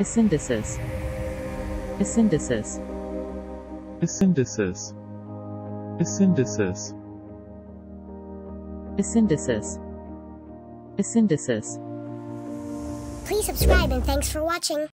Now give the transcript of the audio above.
Asyndesis. Asyndesis. Asyndesis. Asyndesis. Asyndesis. Asyndesis. Please subscribe and thanks for watching.